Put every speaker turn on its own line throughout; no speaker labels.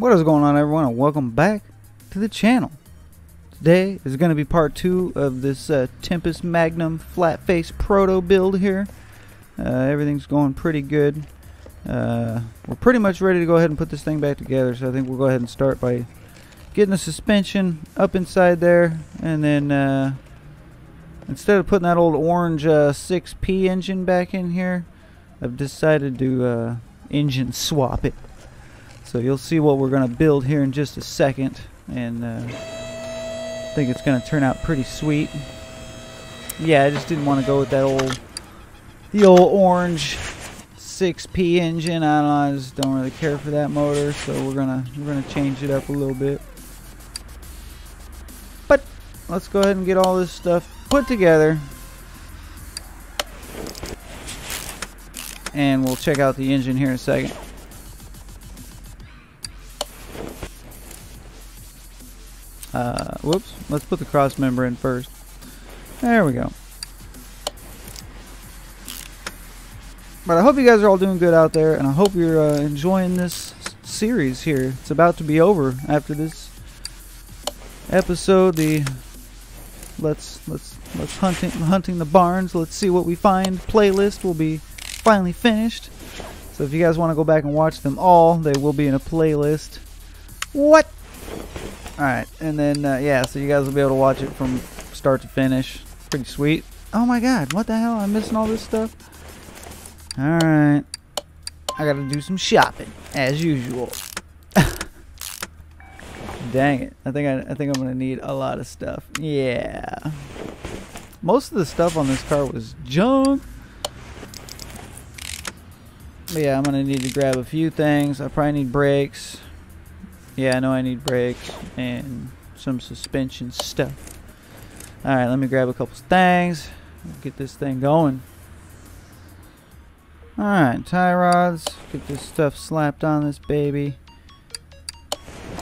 What is going on everyone and welcome back to the channel. Today is going to be part 2 of this uh, Tempest Magnum flat face proto build here. Uh, everything's going pretty good. Uh, we're pretty much ready to go ahead and put this thing back together so I think we'll go ahead and start by getting the suspension up inside there and then uh, instead of putting that old orange 6P uh, engine back in here I've decided to uh, engine swap it. So you'll see what we're going to build here in just a second. And uh, I think it's going to turn out pretty sweet. Yeah, I just didn't want to go with that old, the old orange 6P engine. I don't know, I just don't really care for that motor. So we're gonna we're gonna change it up a little bit. But let's go ahead and get all this stuff put together. And we'll check out the engine here in a second. Uh, whoops. Let's put the cross member in first. There we go. But I hope you guys are all doing good out there, and I hope you're uh, enjoying this series here. It's about to be over after this episode. The let's let's let's hunting hunting the barns. Let's see what we find. Playlist will be finally finished. So if you guys want to go back and watch them all, they will be in a playlist. What? Alright, and then, uh, yeah, so you guys will be able to watch it from start to finish. Pretty sweet. Oh my god, what the hell? I'm missing all this stuff? Alright. I gotta do some shopping, as usual. Dang it. I think I, I think I'm gonna need a lot of stuff. Yeah. Most of the stuff on this car was junk. But yeah, I'm gonna need to grab a few things. I probably need brakes. Yeah, I know I need brakes and some suspension stuff. Alright, let me grab a couple things. Get this thing going. Alright, tie rods. Get this stuff slapped on this baby.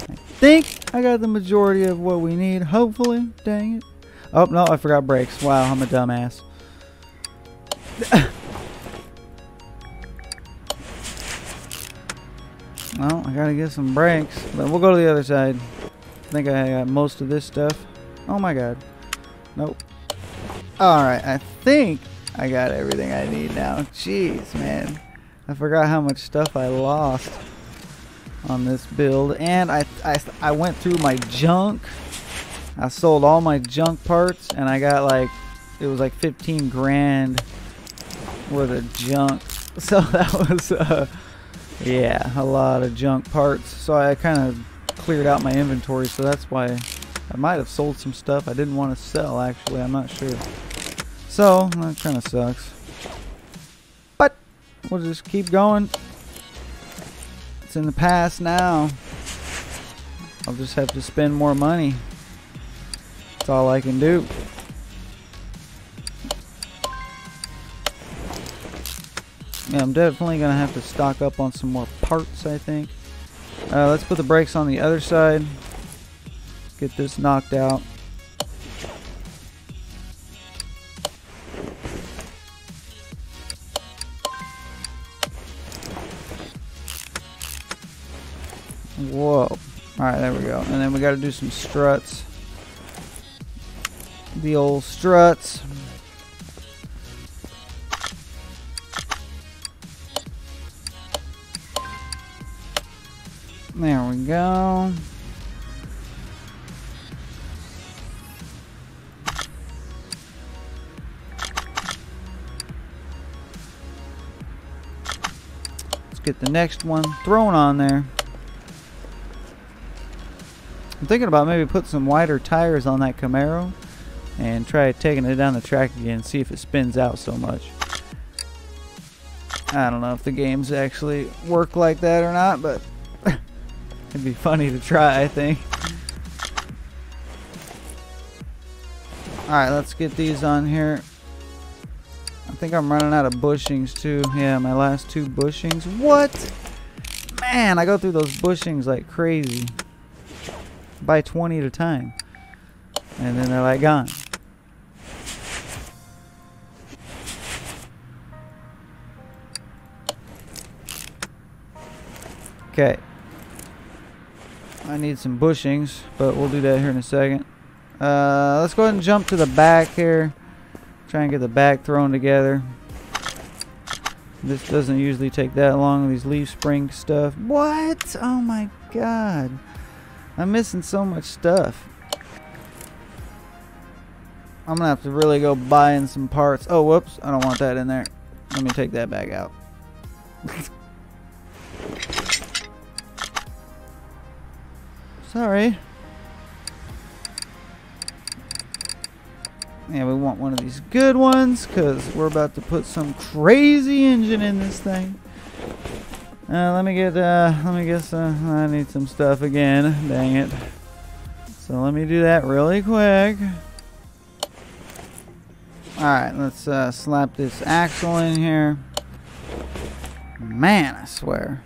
I think I got the majority of what we need, hopefully. Dang it. Oh, no, I forgot brakes. Wow, I'm a dumbass. Well, I gotta get some brakes, but we'll go to the other side. I think I got most of this stuff. Oh my god. Nope. Alright, I think I got everything I need now. Jeez, man. I forgot how much stuff I lost on this build. And I, I, I went through my junk. I sold all my junk parts, and I got like, it was like 15 grand worth of junk. So that was, uh, yeah, a lot of junk parts. So I kind of cleared out my inventory, so that's why I might have sold some stuff I didn't want to sell, actually. I'm not sure. So, that kind of sucks. But, we'll just keep going. It's in the past now. I'll just have to spend more money. That's all I can do. Yeah, I'm definitely going to have to stock up on some more parts, I think. Uh, let's put the brakes on the other side. Get this knocked out. Whoa. Alright, there we go. And then we got to do some struts. The old struts. Go. Let's get the next one thrown on there. I'm thinking about maybe put some wider tires on that Camaro and try taking it down the track again, see if it spins out so much. I don't know if the games actually work like that or not, but It'd be funny to try, I think. Alright, let's get these on here. I think I'm running out of bushings too. Yeah, my last two bushings. What? Man, I go through those bushings like crazy. Buy 20 at a time. And then they're like gone. Okay. I need some bushings, but we'll do that here in a second. Uh, let's go ahead and jump to the back here. Try and get the back thrown together. This doesn't usually take that long, these leaf spring stuff. What? Oh my god. I'm missing so much stuff. I'm gonna have to really go buying some parts. Oh, whoops. I don't want that in there. Let me take that back out. Sorry. Yeah, we want one of these good ones because we're about to put some crazy engine in this thing. Uh, let me get, uh, let me get some, I need some stuff again. Dang it. So let me do that really quick. Alright, let's uh, slap this axle in here. Man, I swear.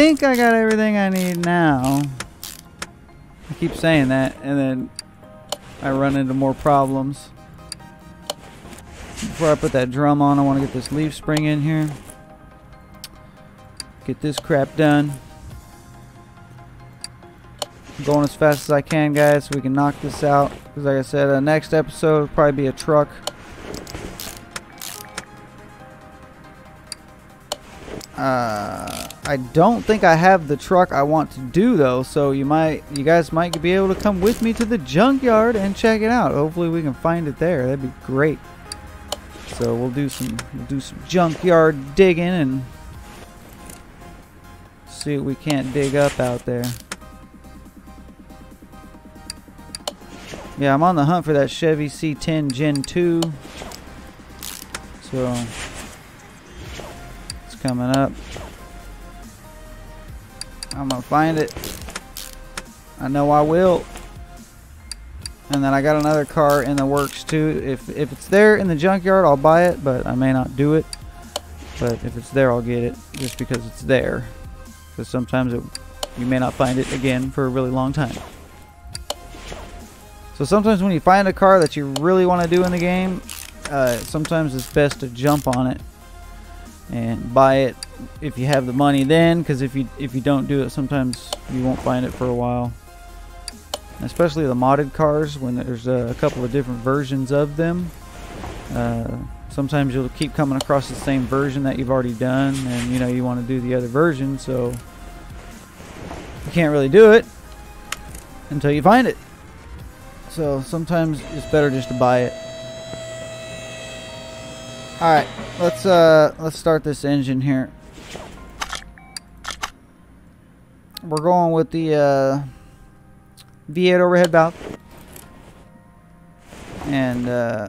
I think I got everything I need now. I keep saying that, and then I run into more problems. Before I put that drum on, I want to get this leaf spring in here. Get this crap done. going as fast as I can, guys, so we can knock this out. Because like I said, the uh, next episode will probably be a truck. Uh, I don't think I have the truck I want to do though, so you might, you guys might be able to come with me to the junkyard and check it out. Hopefully we can find it there. That'd be great. So we'll do some, we'll do some junkyard digging and see what we can't dig up out there. Yeah, I'm on the hunt for that Chevy C10 Gen 2. So it's coming up. I'm gonna find it. I know I will. And then I got another car in the works too. If if it's there in the junkyard, I'll buy it, but I may not do it. But if it's there, I'll get it just because it's there. Because sometimes it, you may not find it again for a really long time. So sometimes when you find a car that you really want to do in the game, uh, sometimes it's best to jump on it and buy it if you have the money then because if you if you don't do it sometimes you won't find it for a while. Especially the modded cars when there's a, couple of different versions of them uh, sometimes you'll keep coming across the same version that you've already done and you know you want to do the other version so you can't really do it until you find it. So sometimes it's better just to buy it. All right, let's uh let's start this engine here. We're going with the uh, V8 overhead valve, and uh,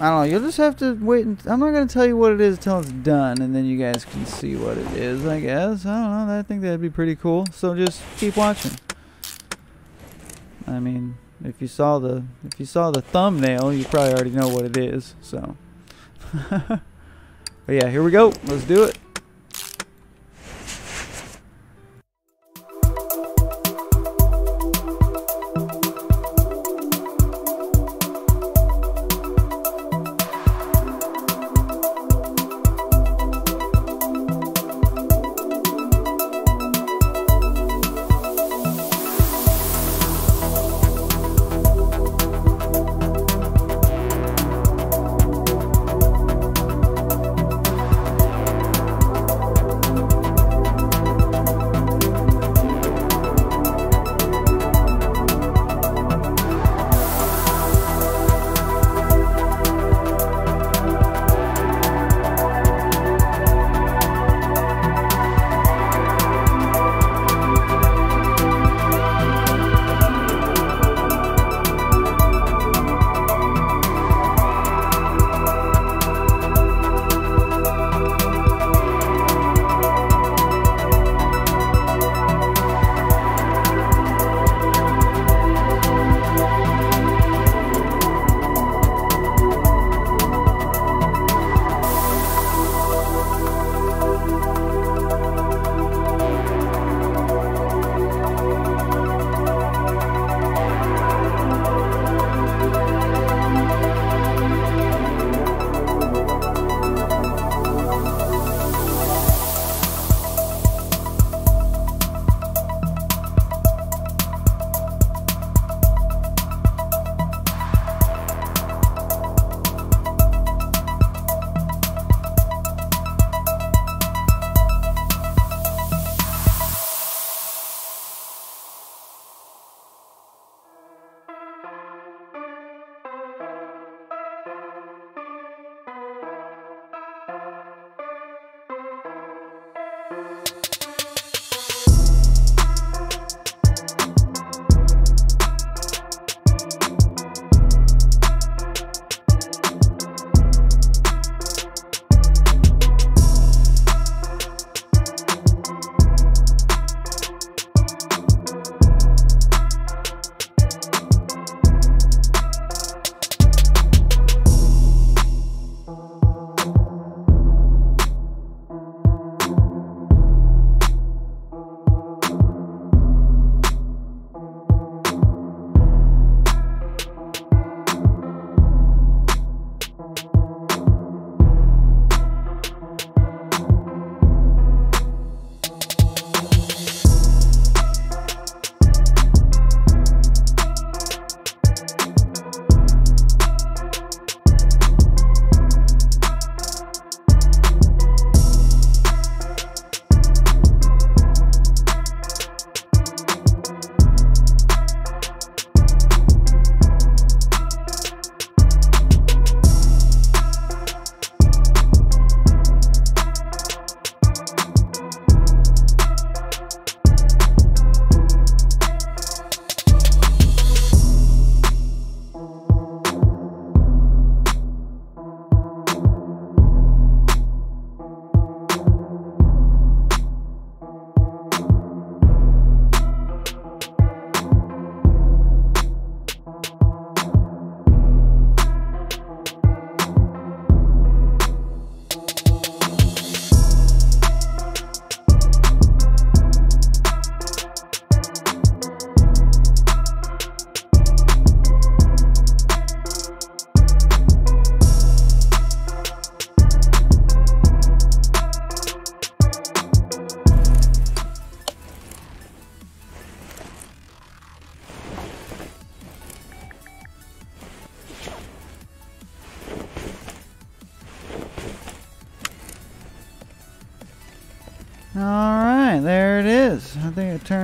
I don't know. You'll just have to wait. I'm not gonna tell you what it is until it's done, and then you guys can see what it is. I guess I don't know. I think that'd be pretty cool. So just keep watching. I mean, if you saw the if you saw the thumbnail, you probably already know what it is. So. but yeah, here we go. Let's do it.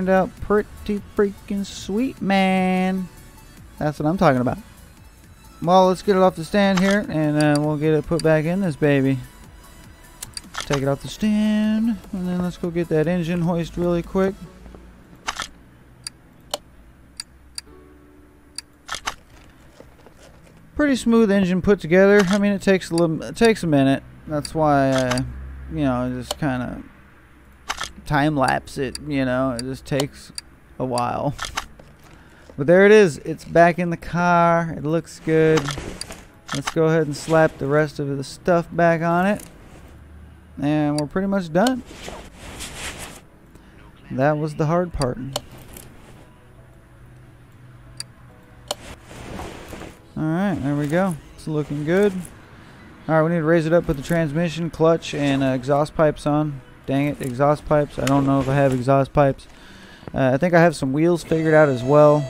Turned out pretty freaking sweet, man. That's what I'm talking about. Well, let's get it off the stand here, and uh, we'll get it put back in this baby. Take it off the stand, and then let's go get that engine hoist really quick. Pretty smooth engine put together. I mean, it takes a little, it takes a minute. That's why, uh, you know, just kind of time lapse it. You know, it just takes a while. But there it is. It's back in the car. It looks good. Let's go ahead and slap the rest of the stuff back on it. And we're pretty much done. That was the hard part. Alright, there we go. It's looking good. Alright, we need to raise it up with the transmission, clutch, and uh, exhaust pipes on. Dang it, exhaust pipes. I don't know if I have exhaust pipes. Uh, I think I have some wheels figured out as well.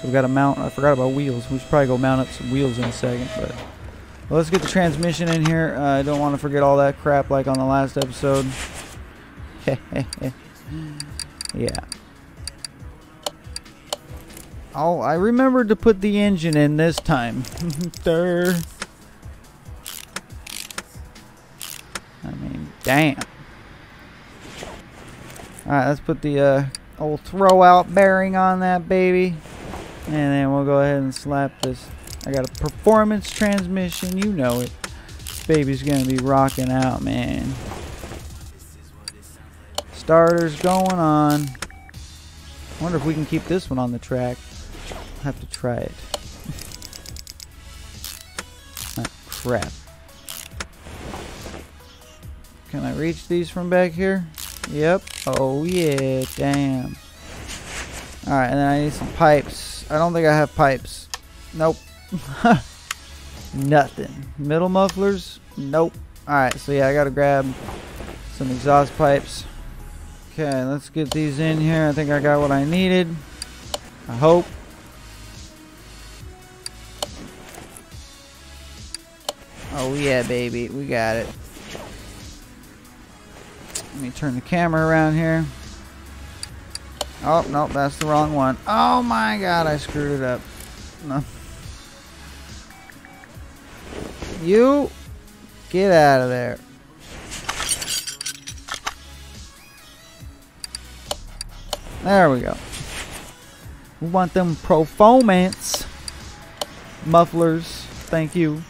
So we got to mount. I forgot about wheels. We should probably go mount up some wheels in a second. But well, let's get the transmission in here. Uh, I don't want to forget all that crap like on the last episode. yeah. Oh, I remembered to put the engine in this time. I mean, damn. Alright, let's put the uh, old throw out bearing on that baby. And then we'll go ahead and slap this. I got a performance transmission, you know it. This baby's gonna be rocking out, man. Starter's going on. wonder if we can keep this one on the track. I'll have to try it. ah, crap. Can I reach these from back here? Yep. Oh yeah, damn. Alright, and then I need some pipes. I don't think I have pipes. Nope. Nothing. Middle mufflers? Nope. Alright, so yeah, I gotta grab some exhaust pipes. Okay, let's get these in here. I think I got what I needed. I hope. Oh yeah, baby. We got it. Let me turn the camera around here. Oh, no, that's the wrong one. Oh my god, I screwed it up. No. You get out of there. There we go. We want them performance mufflers. Thank you.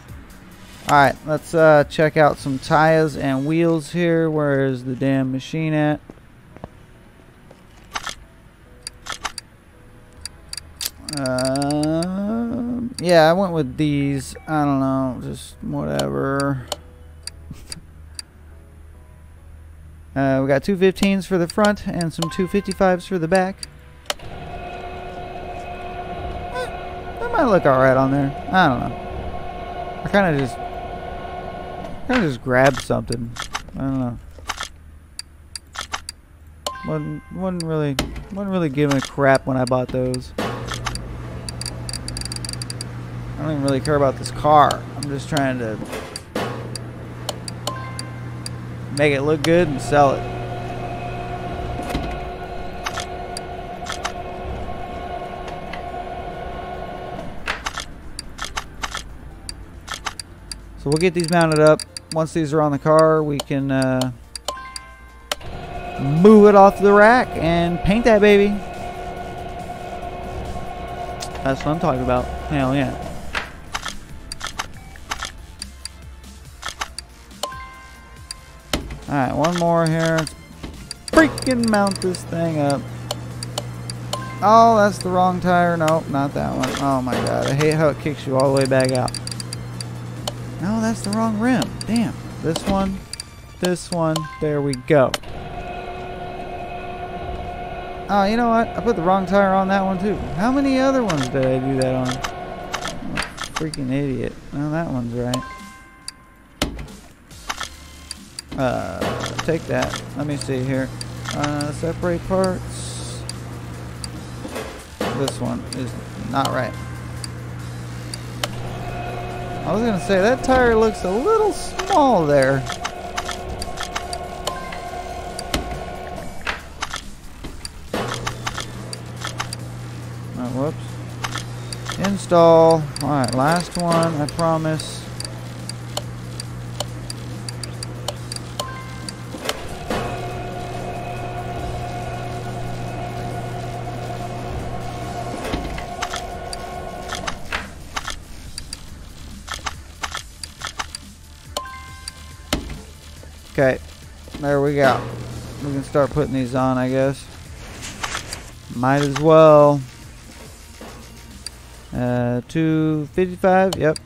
Alright, let's uh, check out some tires and wheels here. Where is the damn machine at? Uh, yeah, I went with these. I don't know, just whatever. uh, we got two 15s for the front and some 255s for the back. Eh, that might look alright on there. I don't know. I kind of just, of just grabbed something. I don't know. Wasn't, wasn't really, wasn't really giving a crap when I bought those. I don't even really care about this car. I'm just trying to make it look good and sell it. So we'll get these mounted up. Once these are on the car, we can uh, move it off the rack and paint that baby. That's what I'm talking about. Hell yeah. Alright, one more here. Freaking mount this thing up. Oh, that's the wrong tire. Nope, not that one. Oh my god, I hate how it kicks you all the way back out. That's the wrong rim. Damn. This one, this one, there we go. Oh, you know what? I put the wrong tire on that one too. How many other ones did I do that on? freaking idiot. No, that one's right. Uh, take that. Let me see here. Uh, separate parts. This one is not right. I was gonna say, that tire looks a little small there. Oh, whoops. Install. Alright, last one, I promise. Okay, there we go. We can start putting these on, I guess. Might as well. Uh, 255, yep.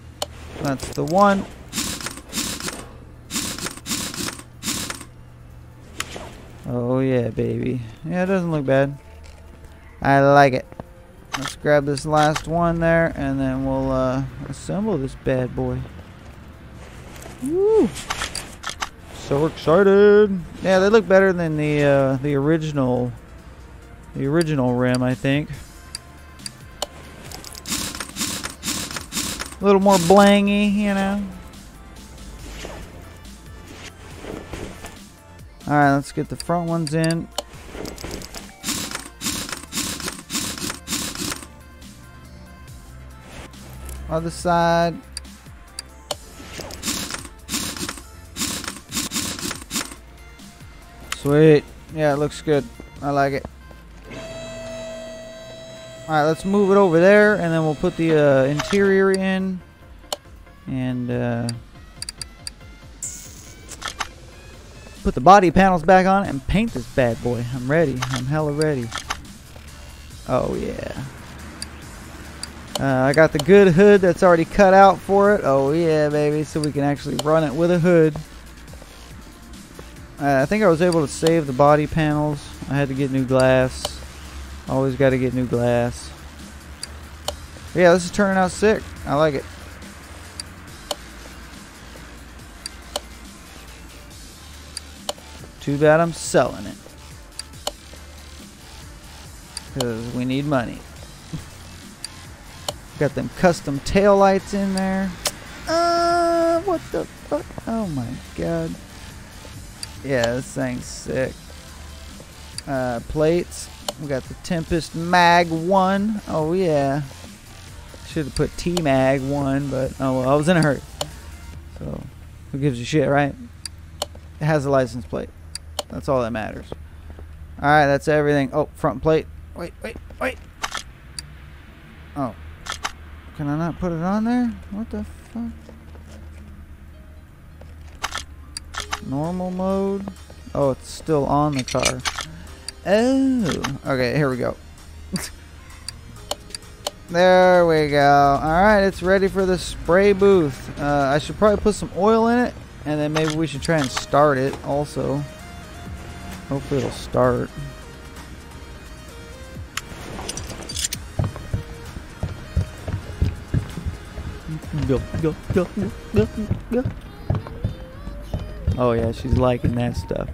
That's the one. Oh yeah, baby. Yeah, it doesn't look bad. I like it. Let's grab this last one there, and then we'll uh, assemble this bad boy. Woo! So excited! Yeah, they look better than the uh, the original, the original rim, I think. A little more blangy, you know. All right, let's get the front ones in. Other side. Sweet. Yeah, it looks good. I like it. Alright, let's move it over there, and then we'll put the uh, interior in. And, uh, Put the body panels back on and paint this bad boy. I'm ready. I'm hella ready. Oh, yeah. Uh, I got the good hood that's already cut out for it. Oh, yeah, baby. So we can actually run it with a hood. Uh, I think I was able to save the body panels. I had to get new glass. Always got to get new glass. But yeah, this is turning out sick. I like it. Too bad I'm selling it. Because we need money. Got them custom tail lights in there. Uh, what the fuck? Oh my god. Yeah, this thing's sick. Uh, plates. We got the Tempest Mag 1. Oh, yeah. Should have put T-Mag 1, but oh well, I was in a hurry. So, who gives a shit, right? It has a license plate. That's all that matters. Alright, that's everything. Oh, front plate. Wait, wait, wait. Oh. Can I not put it on there? What the fuck? Normal mode. Oh, it's still on the car. Oh. Okay, here we go. there we go. Alright, it's ready for the spray booth. Uh, I should probably put some oil in it. And then maybe we should try and start it also. Hopefully it'll start. Go, go, go, go, go. Oh yeah, she's liking that stuff.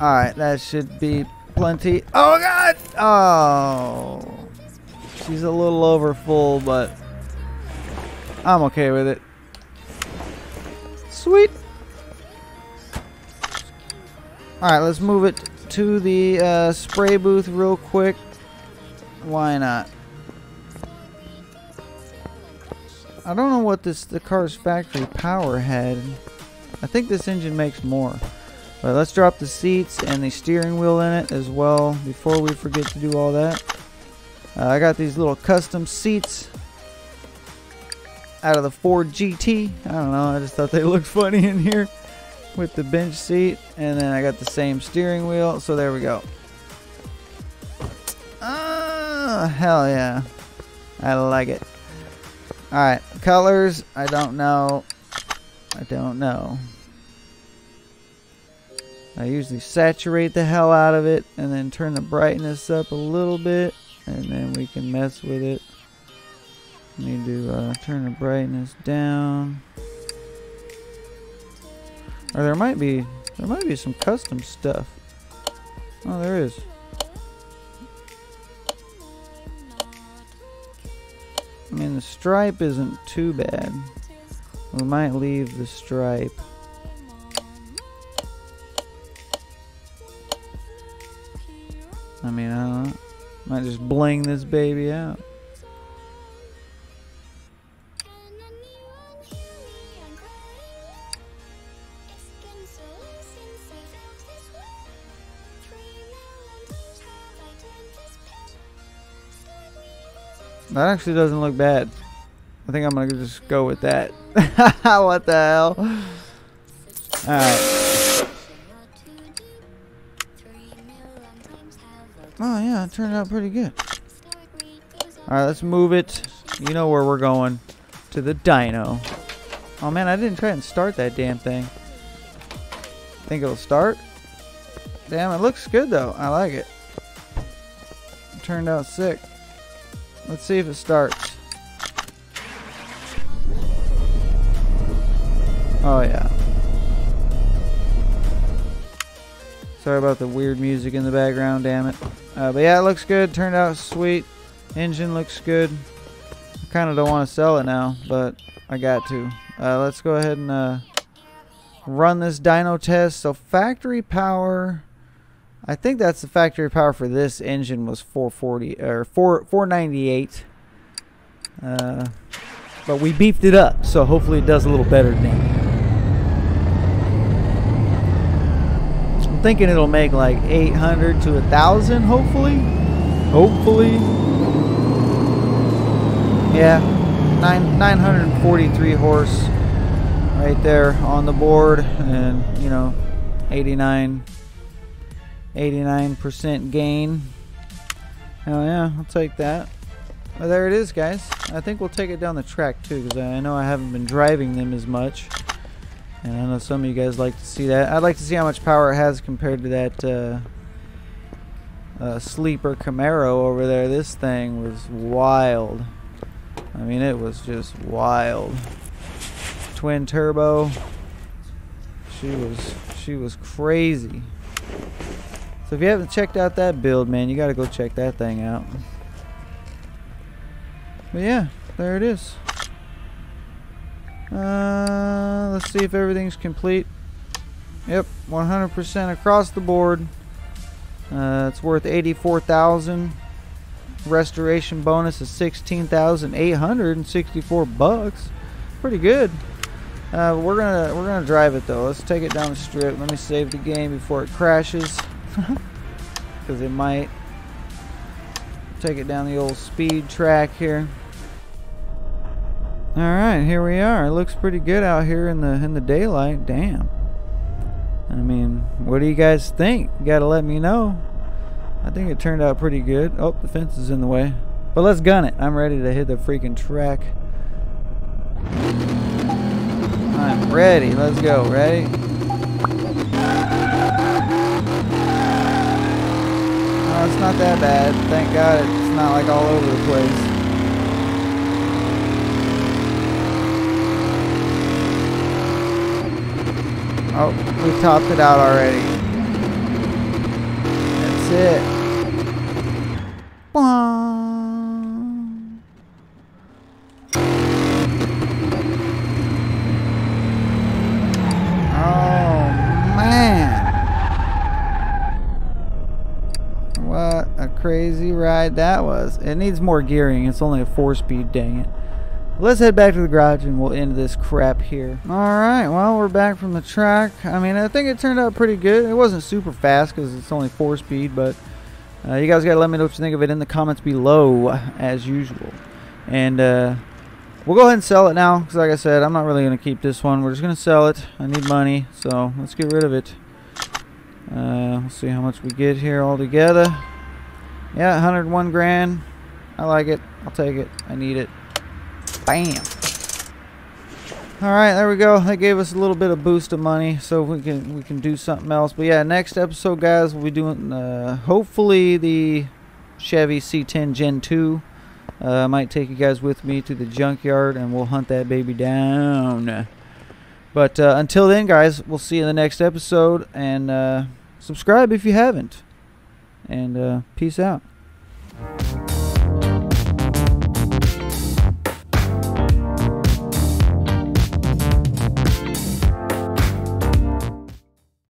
Alright, that should be plenty. Oh god! Oh. She's a little over full, but I'm okay with it. Sweet. Alright, let's move it to the uh, spray booth real quick. Why not? I don't know what this the car's factory power had. I think this engine makes more. But let's drop the seats and the steering wheel in it as well before we forget to do all that. Uh, I got these little custom seats out of the Ford GT. I don't know, I just thought they looked funny in here with the bench seat. And then I got the same steering wheel. So there we go. Ah, hell yeah. I like it. Alright, colors, I don't know. I don't know. I usually saturate the hell out of it and then turn the brightness up a little bit and then we can mess with it. Need to uh, turn the brightness down. Or there might be, there might be some custom stuff. Oh, there is. I mean, the stripe isn't too bad. We might leave the stripe. I mean, I. Might just bling this baby out. That actually doesn't look bad. I think I'm gonna just go with that. what the hell? Alright. Oh yeah, it turned out pretty good. Alright, let's move it. You know where we're going. To the dyno. Oh man, I didn't try and start that damn thing. Think it'll start? Damn, it looks good though. I like it. it turned out sick. Let's see if it starts. Oh yeah. Sorry about the weird music in the background, damn it. Uh, but yeah, it looks good. Turned out sweet. Engine looks good. I kind of don't want to sell it now, but I got to. Uh, let's go ahead and uh, run this dyno test. So factory power, I think that's the factory power for this engine was 440 or 4 498. Uh, but we beefed it up, so hopefully it does a little better than that. I'm thinking it'll make like 800 to a thousand, hopefully. Hopefully. Yeah, nine 943 horse right there on the board and you know 89 89% gain. Oh yeah I'll take that. Well, there it is guys. I think we'll take it down the track too because I know I haven't been driving them as much. And I know some of you guys like to see that. I'd like to see how much power it has compared to that uh, uh, sleeper Camaro over there. This thing was wild. I mean it was just wild. Twin turbo. She was she was crazy. So if you haven't checked out that build, man, you got to go check that thing out. But yeah, there it is. Uh, let's see if everything's complete. Yep, 100% across the board. Uh, it's worth 84,000. Restoration bonus is 16,864 bucks. Pretty good. Uh, we're gonna we're gonna drive it though. Let's take it down the strip. Let me save the game before it crashes, Uh-huh. because it might. Take it down the old speed track here. All right, here we are. It looks pretty good out here in the in the daylight. Damn. I mean, what do you guys think? You gotta let me know. I think it turned out pretty good. Oh, the fence is in the way. But let's gun it. I'm ready to hit the freaking track. I'm ready. Let's go. Ready? Not that bad. Thank God it's not like all over the place. Oh, we topped it out already. That's it. Bwah. crazy ride that was. It needs more gearing. It's only a four speed, dang it. Let's head back to the garage and we'll end this crap here. Alright, well, we're back from the track. I mean, I think it turned out pretty good. It wasn't super fast because it's only four speed, but uh, you guys got to let me know what you think of it in the comments below, as usual. And uh, we'll go ahead and sell it now because, like I said, I'm not really going to keep this one. We're just going to sell it. I need money, so let's get rid of it. Uh, let's see how much we get here all together. Yeah, 101 grand. I like it. I'll take it. I need it. Bam. Alright, there we go. That gave us a little bit of boost of money so we can we can do something else. But yeah, next episode guys, we'll be doing uh, hopefully the Chevy C10 Gen 2. Uh, I might take you guys with me to the junkyard and we'll hunt that baby down. But uh, until then, guys, we'll see you in the next episode. And uh, subscribe if you haven't and uh, peace out.